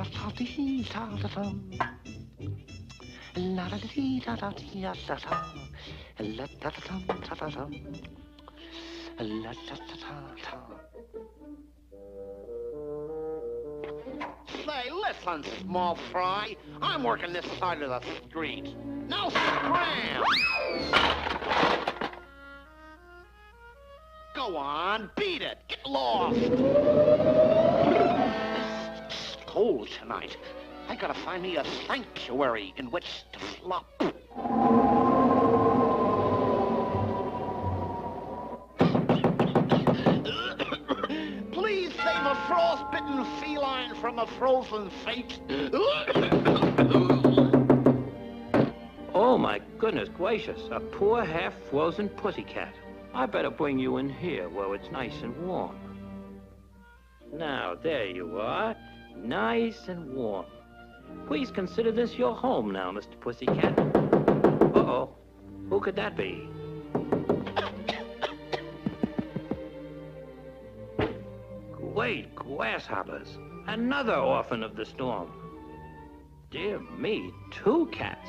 da da dee da da dum. La da dee da da dee da da dum. La da da dum da da dum. La da da da da. Say, listen, small fry. I'm working this side of the street. Now scram! Go on, beat it. Get lost. It's cold tonight. I gotta find me a sanctuary in which to flop. Please save a frostbitten feline from a frozen fate. Oh, my goodness gracious. A poor half-frozen pussycat. I better bring you in here where it's nice and warm. Now, there you are. Nice and warm. Please consider this your home now, Mr. Pussycat. Uh-oh. Who could that be? Great grasshoppers. Another orphan of the storm. Dear me, two cats.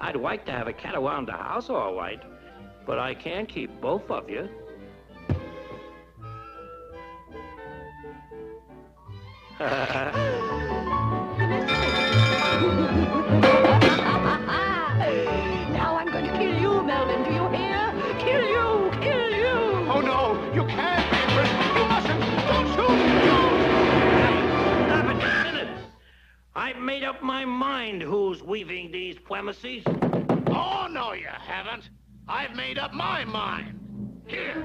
I'd like to have a cat around the house all right, but I can't keep both of you. now I'm going to kill you, Melvin. Do you hear? Kill you! Kill you! Oh no, you can't, Edward. You mustn't. Don't shoot. Stop it, minutes. I've made up my mind who's weaving these premises. Oh no, you haven't. I've made up my mind. Here,